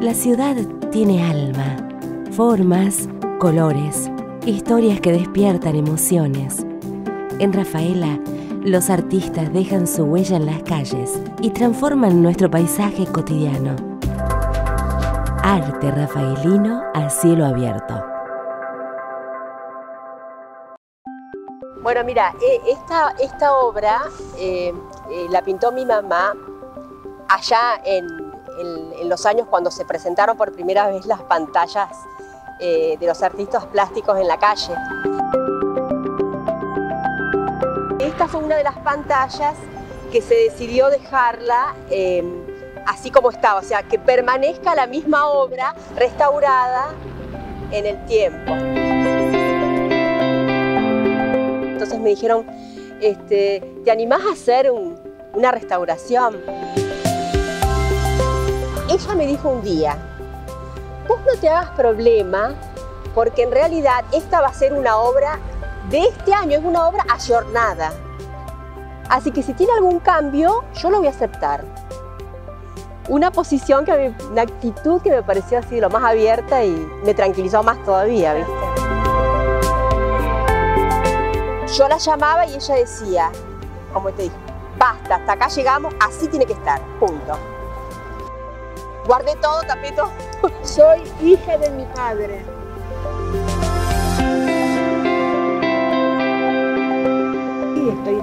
La ciudad tiene alma, formas, colores, historias que despiertan emociones. En Rafaela, los artistas dejan su huella en las calles y transforman nuestro paisaje cotidiano. Arte rafaelino a cielo abierto. Bueno, mira, eh, esta, esta obra eh, eh, la pintó mi mamá allá en, en, los años cuando se presentaron por primera vez las pantallas de los artistas plásticos en la calle. Esta fue una de las pantallas que se decidió dejarla así como estaba, o sea, que permanezca la misma obra restaurada en el tiempo entonces me dijeron, este, ¿te animás a hacer una restauración? Ella me dijo un día, vos no te hagas problema, porque en realidad esta va a ser una obra de este año, es una obra ayornada. Así que si tiene algún cambio, yo lo voy a aceptar. Una posición, que una actitud que me pareció así lo más abierta y me tranquilizó más todavía, ¿viste? Yo la llamaba y ella decía, como te dije, basta, hasta acá llegamos, así tiene que estar, punto. Guardé todo, tapé todo. Soy hija de mi padre. Y estoy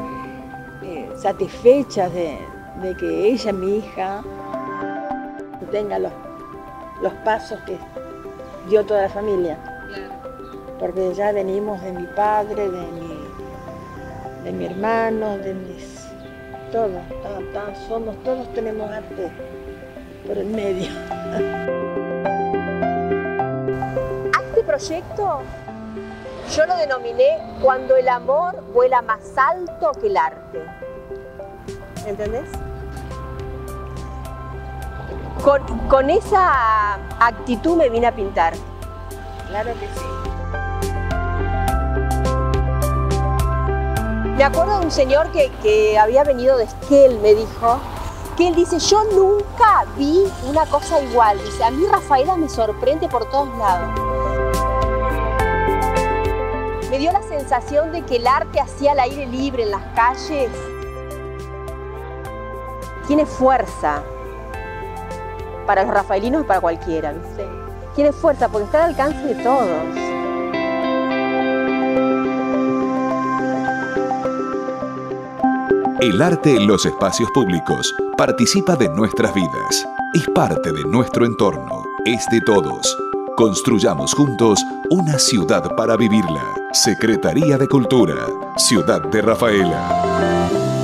eh, satisfecha de, que ella, mi hija, tenga los, los pasos que dio toda la familia. Porque ya venimos de mi padre, de mi de mi hermano, de mis... Todos, somos, todos tenemos arte por el medio. A este proyecto yo lo denominé cuando el amor vuela más alto que el arte. ¿Entendés? Con, con esa actitud me vine a pintar. Claro que sí. Me acuerdo de un señor que, había venido de Esquel, me dijo, que él dice, yo nunca vi una cosa igual. Dice, a mí Rafaela me sorprende por todos lados. Me dio la sensación de que el arte hacía al aire libre en las calles tiene fuerza para los rafaelinos y para cualquiera. Tiene fuerza porque está al alcance de todos. El arte en los espacios públicos participa de nuestras vidas. Es parte de nuestro entorno. Es de todos. Construyamos juntos una ciudad para vivirla. Secretaría de Cultura, Ciudad de Rafaela.